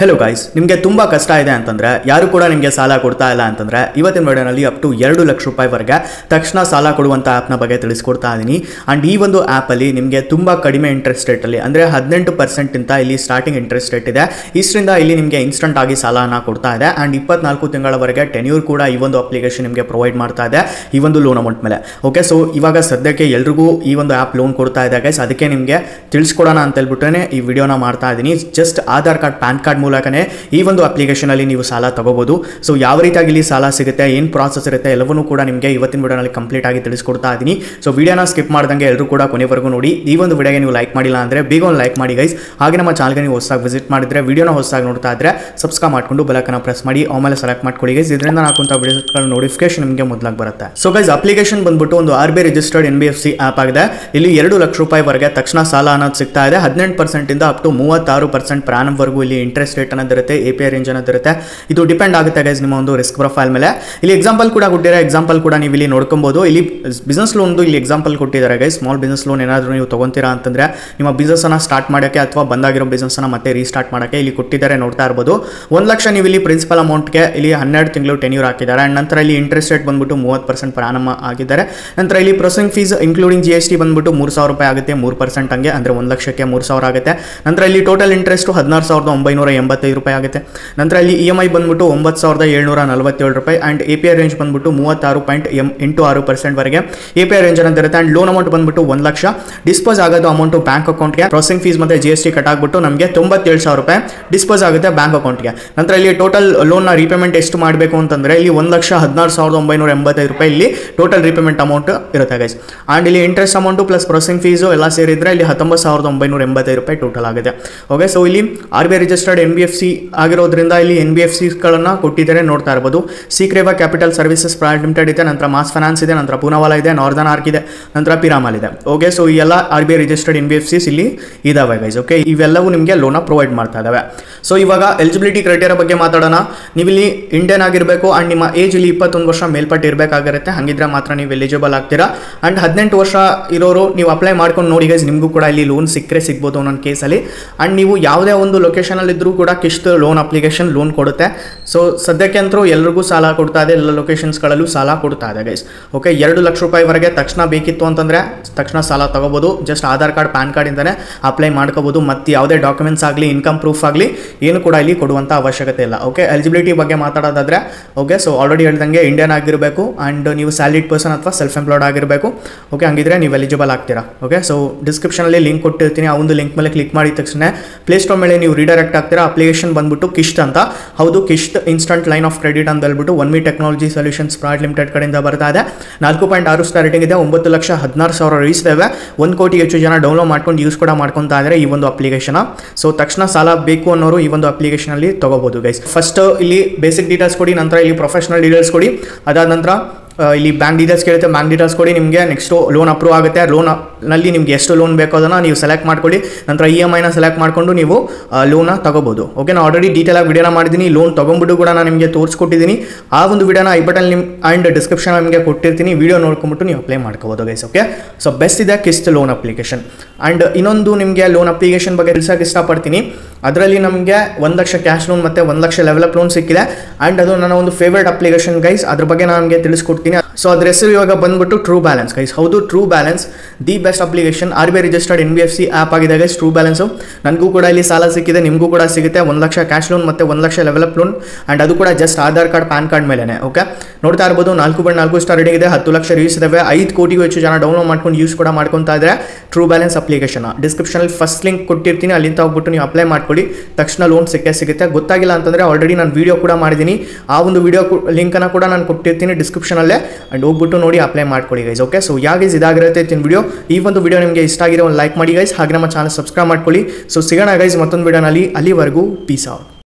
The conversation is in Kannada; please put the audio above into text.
ಹೆಲೋ ಗೈಸ್ ನಿಮಗೆ ತುಂಬ ಕಷ್ಟ ಇದೆ ಅಂತಂದರೆ, ಯಾರು ಕೂಡ ನಿಮಗೆ ಸಾಲ ಕೊಡ್ತಾ ಇಲ್ಲ ಅಂತಂದರೆ, ಇವತ್ತಿನ ವಿಡಿಯೋನಲ್ಲಿ ಅಪ್ ಟು ಎರಡು ಲಕ್ಷ ರೂಪಾಯಿವರೆಗೆ ತಕ್ಷಣ ಸಾಲ ಕೊಡುವಂಥ ಆ್ಯಪ್ನ ಬಗ್ಗೆ ತಿಳಿಸ್ಕೊಡ್ತಾ ಇದ್ದೀನಿ ಆ್ಯಂಡ್ ಈ ಒಂದು ಆ್ಯಪಲ್ಲಿ ನಿಮಗೆ ತುಂಬ ಕಡಿಮೆ ಇಂಟ್ರೆಸ್ಟ್ ರೇಟಲ್ಲಿ ಅಂದರೆ ಹದಿನೆಂಟು ಪರ್ಸೆಂಟಿಂತ ಇಲ್ಲಿ ಸ್ಟಾರ್ಟಿಂಗ್ ಇಂಟ್ರೆಸ್ಟ್ ರೇಟ್ ಇದೆ. ಇಷ್ಟರಿಂದ ಇಲ್ಲಿ ನಿಮಗೆ ಇನ್ಸ್ಟಂಟ್ ಆಗಿ ಸಾಲನ ಕೊಡ್ತಾ ಇದೆ. ಆ್ಯಂಡ್ ಇಪ್ಪತ್ನಾಲ್ಕು ತಿಂಗಳವರೆಗೆ ಟೆನ್ಯೂರ್ ಕೂಡ ಈ ಒಂದು ಅಪ್ಲಿಕೇಶನ್ ನಿಮಗೆ ಪ್ರೊವೈಡ್ ಮಾಡ್ತಾ ಇದೆ, ಈ ಒಂದು ಲೋನ್ ಅಮೌಂಟ್ ಮೇಲೆ. ಓಕೆ ಸೊ ಇವಾಗ ಸದ್ಯಕ್ಕೆ ಎಲ್ರಿಗೂ ಈ ಒಂದು ಆ್ಯಪ್ ಲೋನ್ ಕೊಡ್ತಾ ಇದೆ ಗೈಸ್ ಅದಕ್ಕೆ ನಿಮಗೆ ತಿಳಿಸ್ಕೊಡೋಣ ಅಂತ ಹೇಳ್ಬಿಟ್ರೆ ಈ ವಿಡಿಯೋನ ಮಾಡ್ತಾ ಇದ್ದೀನಿ just Aadhaar card, PAN card ಮೂಲಕನೇ ಈ ಒಂದು ಅಪ್ಲಿಕೇಶನಲ್ಲಿ ನೀವು ಸಾಲ ತಗೋಬೋದು. ಸೊ ಯಾವ ರೀತಿಯಾಗಿ ಇಲ್ಲಿ ಸಾಲ ಸಿಗುತ್ತೆ, ಏನು ಪ್ರಾಸೆಸ್ ಇರುತ್ತೆ, ಎಲ್ಲವನ್ನೂ ಕೂಡ ನಿಮಗೆ ಇವತ್ತಿನ ವಿಡಿಯೋನಲ್ಲಿ ಕಂಪ್ಲೀಟ್ ಆಗಿ ತಿಳಿಸ್ಕೊಡ್ತಾ ಇದ್ದೀನಿ ಸೊ ವಿಡಿಯೋನ ಸ್ಕಿಪ್ ಮಾಡ್ದಂಗೆ ಎಲ್ಲರೂ ಕೂಡ ಕೊನೆವರೆಗೂ ನೋಡಿ. ಈ ಒಂದು ವಿಡಿಯೋಗೆ ನೀವು ಲೈಕ್ ಮಾಡಿಲ್ಲ ಅಂದರೆ ಬೇಗ ಒಂದು ಲೈಕ್ ಮಾಡಿ ಗೈಸ್ ಹಾಗೆ ನಮ್ಮ ಚಾನಲ್ಗೆ ನೀವು ಹೊಸದಾಗಿ ವಿಸಿಟ್ ಮಾಡಿದ್ರೆ, ವಿಡಿಯೋನ ಹೊಸದಾಗಿ ನೋಡ್ತಾ ಇದ್ರೆ ಸಬ್ಸ್ಕ್ರೈಬ್ ಮಾಡ್ಕೊಂಡು ಬೆಲಕನ್ನ ಪ್ರೆಸ್ ಮಾಡಿ, ಆಮೇಲೆ ಸೆಲೆಕ್ಟ್ ಮಾಡ್ಕೊಳ್ಳಿ ಗೈಸ್ ಇದರಿಂದ ನಾಕುಂತ ವಿಡಿಯೋಗಳ ನೋಟಿಫಿಕೇಶನ್ ನಿಮಗೆ ಮೊದಲಾಗಿ ಬರುತ್ತೆ. ಸೊ ಗೈಸ್ ಅಪ್ಲಿಕೇಶನ್ ಬಂದ್ಬಿಟ್ಟು ಒಂದು R B registered N B F C app ಆಗಿದೆ. ಇಲ್ಲಿ ಎರಡು ಲಕ್ಷ ರೂಪಾಯಿವರೆಗೆ ತಕ್ಷಣ ಸಾಲ ಅನ್ನೋದು ಸಿಗ್ತಾ ಇದೆ. ಹದಿನೆಂಟು ಪರ್ಸೆಂಟಿಂದ ಅಪ್ ಟು ಮೂವತ್ತಾರು ಪರ್ಸೆಂಟ್ ಪ್ರಾರಂಭವರೆಗೂ ಇಲ್ಲಿ ಇಂಟ್ರೆಸ್ಟ್ ರೇಟ್ ಅನ್ನೋದು ಇರುತ್ತೆ ಎ ಪಿ ಆರ್ ರೇಂಜ್ ಅನ್ನೋದು ಇರುತ್ತೆ ಇದು ಡಿಪೆಂಡ್ ಆಗುತ್ತೆ ಗೈಸ್ ನಿಮ್ಮ ಒಂದು ರಿಸ್ಕ್ ಪ್ರೊಫೈಲ್ ಮೇಲೆ. ಇಲ್ಲಿ ಎಕ್ಸಾಂಪಲ್ ಕೂಡ ಕೊಟ್ಟಿರೋ ಎಕ್ಸಾಂಪಲ್ ಕೂಡ ನೀವು ಇಲ್ಲಿ ನೋಡ್ಕೊಬೋದು. ಇಲ್ಲಿ ಬಿಸ್ನೆಸ್ ಲೋನ್ದು ಇಲ್ಲಿ ಎಕ್ಸಾಂಪಲ್ ಕೊಟ್ಟಿದ್ದಾರೆ ಗೈಸ್ ಸ್ಮಾಲ್ ಬಿಸ್ನೆಸ್ ಲೋನ್ ಏನಾದರೂ ನೀವು ತೊಗೊತೀರಾ ಅಂತಂದರೆ, ನಿಮ್ಮ ಬಿಸ್ನೆಸ್ಸನ್ನು ಸ್ಟಾರ್ಟ್ ಮಾಡೋಕ್ಕೆ ಅಥವಾ ಬಂದಾಗಿರೋ ಬಿಸ್ನೆಸ್ಸನ್ನು ಮತ್ತೆ ರೀಸ್ಟಾರ್ಟ್ ಮಾಡೋಕ್ಕೆ ಇಲ್ಲಿ ಕೊಟ್ಟಿದ್ದಾರೆ ನೋಡ್ತಾ ಇರ್ಬೋದು. ಒಂದು ಲಕ್ಷ ನೀವು ಇಲ್ಲಿ ಪ್ರಿನ್ಸಿಪಲ್ ಅಮೌಂಟ್ಗೆ ಇಲ್ಲಿ ಹನ್ನೆರಡು ತಿಂಗಳು ಟೆನ್ಯೂರ್ ಹಾಕಿದ್ದಾರೆ. ಆ್ಯಂಡ್ ನಂತರ ಇಲ್ಲಿ ಇಂಟ್ರೆಸ್ಟ್ ರೇಟ್ ಬಂದ್ಬಿಟ್ಟು ಮೂವತ್ತು ಪರ್ಸೆಂಟ್ ಪ್ರಾರಂಭ ಆಗಿದ್ದಾರೆ. ನಂತರ ಇಲ್ಲಿ processing fees including G S T ಬಂದ್ಬಿಟ್ಟು ಮೂರು ಸಾವಿರ ರೂಪಾಯಿ ಆಗುತ್ತೆ, ಮೂರು ಪರ್ಸೆಂಟ್ ಹಂಗೆ, ಅಂದರೆ ಒಂದು ಲಕ್ಷಕ್ಕೆ ಮೂರು ಸಾವಿರ ಆಗುತ್ತೆ. ನಂತರ ಇಲ್ಲಿ ಟೋಟಲ್ ಇಂಟ್ರೆಸ್ಟು ಹದಿನಾರು ಸಾವಿರದ ಒಂಬೈನೂರ ಎಂಬತ್ತೈದು ರೂಪಾಯಿ ಆಗುತ್ತೆ. ನಂತರ ಇಲ್ಲಿ ಇ ಎಂ ಐ ಬಂದ್ಬಿಟ್ಟು ಒಂಬತ್ತು ಸಾವಿರದ ಏಳ್ನೂರ ನಲವತ್ತೇಳು ರೂಪಾಯಿ and A P I range ಬಂದ್ಬಿಟ್ಟು ಮೂವತ್ತಾರು ಪಾಯಿಂಟ್ ಎಂ, ಎಂಟು ಆರು ಪರ್ಸೆಂಟ್ವರೆಗೆ ಎ ಪಿ ಐ ರೇಂಜ್ ಅಂತ ಇರುತ್ತೆ ಆ್ಯಂಡ್ ಲೋನ್ ಅಮೌಂಟ್ ಬಂದ್ಬಿಟ್ಟು ಒಂದು ಲಕ್ಷ. ಡಿಸ್ಪೋಸ್ ಆಗೋದು ಅಮೌಂಟು ಬ್ಯಾಂಕ್ ಅಕೌಂಟ್ಗೆ ಪ್ರೊಸೆಸಿಂಗ್ ಫೀಸ್ ಮತ್ತು ಜಿ ಎಸ್ ಟಿ ಕಟ್ ಆಗಿಬಿಟ್ಟು ನಮಗೆ ತೊಂಬತ್ತೇಳು ಸಾವಿರ ರೂಪಾಯಿ ಡಿಸ್ಪೋಸ್ ಆಗುತ್ತೆ ಬ್ಯಾಂಕ್ ಅಕೌಂಟ್ಗೆ ನಂತರ ಇಲ್ಲಿ ಟೋಟಲ್ ಲೋನ್ನ ರೀಪೇಮೆಂಟ್ ಎಷ್ಟು ಮಾಡಬೇಕು ಅಂತಂದರೆ ಇಲ್ಲಿ ಒಂದು ಲಕ್ಷ ಹದಿನಾರು ಸಾವಿರದ ಒಂಬೈನೂರ ಎಂಬತ್ತೈದು ರೂಪಾಯಿ ಇಲ್ಲಿ ಟೋಟಲ್ ರೀಪೇಮೆಂಟ್ ಅಮೌಂಟ್ ಇರುತ್ತೆ ಗೈಸ್ ಆ್ಯಂಡ್ ಇಲ್ಲಿ interest amount plus processing fees ಎಲ್ಲ ಸೇರಿದರೆ ಇಲ್ಲಿ ಹತ್ತೊಂಬತ್ತು ಸಾವಿರದ ಒಂಬೈನೂರ ಎಂಬತ್ತೈದು ರೂಪಾಯಿ ಟೋಟಲ್ ಆಗುತ್ತೆ. ಓಕೆ ಸೊ ಇಲ್ಲಿ R B I registered N B F C ಆಗಿರೋದ್ರಿಂದ ಇಲ್ಲಿ ಎನ್ ಬಿ ಎಫ್ ಸಿಗಳನ್ನು ಕೊಟ್ಟಿದ್ದಾರೆ ನೋಡ್ತಾ ಇರ್ಬೋದು. Sicreva capital services private limited ಇದೆ, ನಂತರ ಮಾಸ್ ಫೈನಾನ್ಸ್ ಇದೆ, ನಂತರ ಪೂನಾವಾಲಾ ಇದೆ ನಾರ್ದನ್ ಆರ್ಕ್ ಇದೆ, ನಂತರ ಪಿರಾಮಲ್ ಇದೆ. ಓಕೆ ಸೊ ಈ ಎಲ್ಲ R B I registered N B F Cs ಇಲ್ಲಿ ಇದಾವೆ ಗೈಸ್ ಓಕೆ ಇವೆಲ್ಲವೂ ನಿಮಗೆ ಲೋನ ಪ್ರೊವೈಡ್ ಮಾಡ್ತಾ ಇದ್ದಾವೆ ಸೊ ಇವಾಗ ಎಲಿಜಿಬಿಲಿಟಿ ಕ್ರೈಟೇರಿಯಾ ಬಗ್ಗೆ ಮಾತಾಡೋಣ. ನೀವು ಇಲ್ಲಿ ಇಂಡಿಯನ್ ಆಗಿರಬೇಕು ಆ್ಯಂಡ್ ನಿಮ್ಮ ಏಜ್ ಇಲ್ಲಿ ಇಪ್ಪತ್ತೊಂದು ವರ್ಷ ಮೇಲ್ಪಟ್ಟು ಇರಬೇಕಾಗಿರುತ್ತೆ. ಹಾಗಿದ್ರೆ ಮಾತ್ರ ನೀವು ಎಲಿಜಿಬಲ್ ಆಗ್ತೀರಾ. ಆ್ಯಂಡ್ ಹದಿನೆಂಟು ವರ್ಷ ಇರೋರು ನೀವು ಅಪ್ಲೈ ಮಾಡ್ಕೊಂಡು ನೋಡಿ ಗೈಸ್ ನಿಮಗೂ ಕೂಡ ಇಲ್ಲಿ ಲೋನ್ ಸಿಕ್ಕರೆ ಸಿಗ್ಬೋದು ಒಂದೊಂದು ಕೇಸಲ್ಲಿ ಆ್ಯಂಡ್ ನೀವು ಯಾವುದೇ ಒಂದು ಲೊಕೇಶನಲ್ಲಿ ಇದ್ದರೂ ಕೂಡ ಕಿಶ್ತ್ ಲೋನ್ ಅಪ್ಲಿಕೇಶನ್ ಲೋನ್ ಕೊಡುತ್ತೆ. ಸೊ ಸದ್ಯಕ್ಕೆ ಅಂತರೂ ಎಲ್ರಿಗೂ ಸಾಲ ಕೊಡ್ತಾ ಇದೆ, ಎಲ್ಲ ಲೊಕೇಶನ್ಸ್ಗಳಲ್ಲೂ ಸಾಲ ಕೊಡ್ತಾ ಇದೆ ಗೈಸ್ ಓಕೆ ಎರಡು ಲಕ್ಷ ರೂಪಾಯಿವರೆಗೆ ತಕ್ಷಣ ಬೇಕಿತ್ತು ಅಂತಂದರೆ ತಕ್ಷಣ ಸಾಲ ತಗೋಬೋದು. Just Aadhaar card, PAN card ಇಂದಲೇ ಅಪ್ಲೈ ಮಾಡ್ಕೋಬೋದು. ಮತ್ತು ಯಾವುದೇ ಡಾಕ್ಯುಮೆಂಟ್ಸ್ ಆಗಲಿ ಇನ್ಕಮ್ ಪ್ರೂಫ್ ಆಗಲಿ, ಏನು ಕೂಡ ಇಲ್ಲಿ ಕೊಡುವಂಥ ಅವಶ್ಯಕತೆ ಇಲ್ಲ. ಓಕೆ ಎಲಿಜಿಬಿಲಿಟಿ ಬಗ್ಗೆ ಮಾತಾಡೋದಾದರೆ ಓಕೆ ಸೊ ಆಲ್ರೆಡಿ ಹೇಳ್ದಂಗೆ ಇಂಡಿಯನ್ ಆಗಿರಬೇಕು ಆ್ಯಂಡ್ ನೀವು ಸ್ಯಾಲಿಡ್ ಪರ್ಸನ್ ಅಥವಾ ಸೆಲ್ಫ್ ಎಂಪ್ಲಾಯ್ಡ್ ಆಗಿರಬೇಕು. ಓಕೆ ಹಂಗಿದ್ರೆ ನೀವು ಎಲಿಜಿಬಲ್ ಆಗ್ತೀರಾ. ಓಕೆ ಸೊ ಡಿಸ್ಕ್ರಿಪ್ಷನಲ್ಲಿ ಲಿಂಕ್ ಕೊಟ್ಟಿರ್ತೀನಿ. ಆ ಒಂದು ಲಿಂಕ್ ಮೇಲೆ ಕ್ಲಿಕ್ ಮಾಡಿದ ತಕ್ಷಣ ಪ್ಲೇಸ್ಟೋರ್ ಮೇಲೆ ನೀವು ರಿಡೈರೆಕ್ಟ್ ಆಗ್ತೀರಾ ಅಪ್ಲಿಕೇಶನ್ ಬಂದ್ಬಿಟ್ಟು ಕಿಶ್ತ್ ಅಂತ. ಹೌದು, Kissht instant line of credit ಅಂತ ಹೇಳ್ಬಿಟ್ಟು OnEMI technology solutions private limited ಕಡೆಯಿಂದ ಬರ್ತಾ ಇದೆ. ನಾಲ್ಕು ಪಾಯಿಂಟ್ ಆರು ಸ್ಟಾರ್ ರೇಟಿಂಗ್ ಇದೆ, ಒಂಬತ್ತು ಲಕ್ಷ ಹದಿನಾರು ಸಾವಿರ ರೀಸ್ ಇದಾವೆ. ಒಂದು ಕೋಟಿ ಹೆಚ್ಚು ಜನ ಡೌನ್ಲೋಡ್ ಮಾಡ್ಕೊಂಡು ಯೂಸ್ ಕೂಡ ಮಾಡ್ಕೊತಾ ಇದ್ದಾರೆ ಈ ಒಂದು ಅಪ್ಲಿಕೇಶನ್ ಸೊ ತಕ್ಷಣ ಸಾಲ ಬೇಕು ಅನ್ನೋರು ಈ ಒಂದು ಅಪ್ಲಿಕೇಶನಲ್ಲಿ ತಗೋಬಹುದು ಗೈಸ್ ಫಸ್ಟ್ ಇಲ್ಲಿ ಬೇಸಿಕ್ ಡೀಟೇಲ್ಸ್ ಕೊಡಿ, ನಂತರ ಇಲ್ಲಿ ಪ್ರೊಫೆಷನಲ್ ಡೀಟೇಲ್ಸ್ ಕೊಡಿ. ಅದಾದ ನಂತರ ಇಲ್ಲಿ ಬ್ಯಾಂಕ್ ಡೀಟೇಲ್ಸ್ ಕೇಳುತ್ತೆ ಬ್ಯಾಂಕ್ ಡೀಟೇಲ್ಸ್ ಕೊಡಿ, ನಿಮಗೆ ನೆಕ್ಸ್ಟು ಲೋನ್ ಅಪ್ರೂವ್ ಆಗುತ್ತೆ. ಲೋನ್ನಲ್ಲಿ ನಿಮಗೆ ಎಷ್ಟು ಲೋನ್ ಬೇಕೋ ಅದನ್ನು ನೀವು ಸೆಲೆಕ್ಟ್ ಮಾಡ್ಕೊಳ್ಳಿ. ನಂತರ ಇ ಎಂ ಐನ ಸೆಲೆಕ್ಟ್ ಮಾಡಿಕೊಂಡು ನೀವು ಲೋನ ತಗೋಬೋದು. ಓಕೆ ನಾನು ಆಲ್ರೆಡಿ ಡೀಟೇಲ್ ಆಗಿ ವಿಡಿಯೋನ ಮಾಡಿದ್ದೀನಿ. ಲೋನ್ ತೊಗೊಂಬಿಟ್ಟು ಕೂಡ ನಾನು ನಿಮಗೆ ತೋರಿಸ್ಕೊಟ್ಟಿದ್ದೀನಿ. ಆ ಒಂದು ವಿಡಿಯೋನ ಐ ಬಟನ್ ನಿಮ್ಮ ಆ್ಯಂಡ್ ಡಿಸ್ಕ್ರಿಪ್ಷನ್ ನಿಮಗೆ ಕೊಟ್ಟಿರ್ತೀನಿ. ವಿಡಿಯೋ ನೋಡ್ಕೊಂಬಿಟ್ಟು ನೀವು ಅಪ್ಲೈ ಮಾಡ್ಕೋಬೋದು ಗೈಸ್ ಓಕೆ ಸೊ ಬೆಸ್ಟ್ ಇದೆ ಕಿಸ್ಟ್ ಲೋನ್ ಅಪ್ಲಿಕೇಶನ್ ಆ್ಯಂಡ್ ಇನ್ನೊಂದು ನಿಮಗೆ ಲೋನ್ ಅಪ್ಲಿಕೇಶನ್ ಬಗ್ಗೆ ತಿಳಿಸೋಕೆ ಇಷ್ಟಪಡ್ತೀನಿ. ಅದರಲ್ಲಿ ನಮಗೆ ಒಂದು ಲಕ್ಷ ಕ್ಯಾಶ್ ಲೋನ್ ಮತ್ತು ಒಂದು ಲಕ್ಷ ಲೆವೆಲಪ್ ಲೋನ್ ಸಿಕ್ಕಿದೆ. ಆ್ಯಂಡ್ ಅದು ನನ್ನ ಒಂದು ಫೇವ್ರೇಟ್ ಅಪ್ಲಿಕೇಶನ್ ಗೈಸ್ ಅದ್ರ ಬಗ್ಗೆ ನಾನು ನಿಮಗೆ ತಿಳಿಸ್ಕೊಡ್ತೀನಿ. ಸೊ ಅದ್ರ ಹೆಸರು ಇವಾಗ ಬಂದ್ಬಿಟ್ಟು ಟ್ರೂ ಬ್ಯಾಲೆನ್ಸ್ ಗೈಸ್ ಹೌದು True Balance the best application R B I registered N B F C app ಆಗಿದೆ ಗೈಸ್ ಟ್ರೂ ಬ್ಯಾಲೆನ್ಸು ನನಗೂ ಕೂಡ ಇಲ್ಲಿ ಸಾಲ ಸಿಕ್ಕಿದೆ, ನಿಮಗೂ ಕೂಡ ಸಿಗುತ್ತೆ. ಒಂದು ಲಕ್ಷ ಕ್ಯಾಶ್ ಲೋನ್ ಮತ್ತು ಒಂದು ಲಕ್ಷ ಲೆವೆಲಪ್ ಲೋನ್ ಆ್ಯಂಡ್ ಅದು ಕೂಡ just Aadhaar card, PAN card ಮೇಲೆ ಓಕೆ ನೋಡ್ತಾ ಇರ್ಬೋದು, ನಾಲ್ಕು ಪಾಯಿಂಟ್ ನಾಲ್ಕು ಸ್ಟಾರ್ ರೇಟಿಂಗ್ ಇದೆ, ಹತ್ತು ಲಕ್ಷ ರೀಸ್ ಇದಾವೆ. ಐದು ಕೋಟಿಗೂ ಹೆಚ್ಚು ಜನ ಡೌನ್ಲೋಡ್ ಮಾಡ್ಕೊಂಡು ಯೂಸ್ ಕೂಡ ಮಾಡ್ಕೊತಾ ಇದ್ದಾರೆ ಟ್ರೂ ಬ್ಯಾಲೆನ್ಸ್ ಅಪ್ಲಿಕೇಶನ್ ಡಿಸ್ಕ್ರಿಪ್ಷನಲ್ಲಿ ಫಸ್ಟ್ ಲಿಂಕ್ ಕೊಟ್ಟಿರ್ತೀನಿ, ಅಲ್ಲಿಂದ ಹೋಗ್ಬಿಟ್ಟು ನೀವು ಅಪ್ಲೈ ಮಾಡ್ಕೊಳ್ಳಿ ತಕ್ಷಣ ಲೋನ್ ಸಿಕ್ಕೇ ಸಿಗುತ್ತೆ. ಗೊತ್ತಾಗಿಲ್ಲ ಅಂತಂದರೆ ಆಲ್ರೆಡಿ ನಾನು ವೀಡಿಯೋ ಕೂಡ ಮಾಡಿದ್ದೀನಿ. ಆ ಒಂದು ವೀಡಿಯೋ ಲಿಂಕನ್ನು ಕೂಡ ನಾನು ಕೊಟ್ಟಿರ್ತೀನಿ ಡಿಸ್ಕ್ರಿಪ್ಷನಲ್ಲೇ ಆ್ಯಂಡ್ ಹೋಗ್ಬಿಟ್ಟು ನೋಡಿ ಅಪ್ಲೈ ಮಾಡ್ಕೊಳ್ಳಿ guys okay so ya guys ಇದಾಗಿರುತ್ತೆ ಇತ್ತಿನ ವಿಡಿಯೋ ಈ ಒಂದು ವಿಡಿಯೋ ನಿಮಗೆ ಇಷ್ಟ ಆಗಿದೆ ಒಂದು ಲೈಕ್ ಮಾಡಿ ಗೈಸ್ ಹಾಗೆ ನಮ್ಮ ಚಾನಲ್ ಸಬ್ಸ್ಕ್ರೈಬ್ ಮಾಡ್ಕೊಳ್ಳಿ. ಸೊ ಸಿಗೋಣ ಗೈಸ್ ಮತ್ತೊಂದು ವಿಡಿಯೋನಲ್ಲಿ ಅಲ್ಲಿವರೆಗೂ ಪೀಸ್ ಔಟ್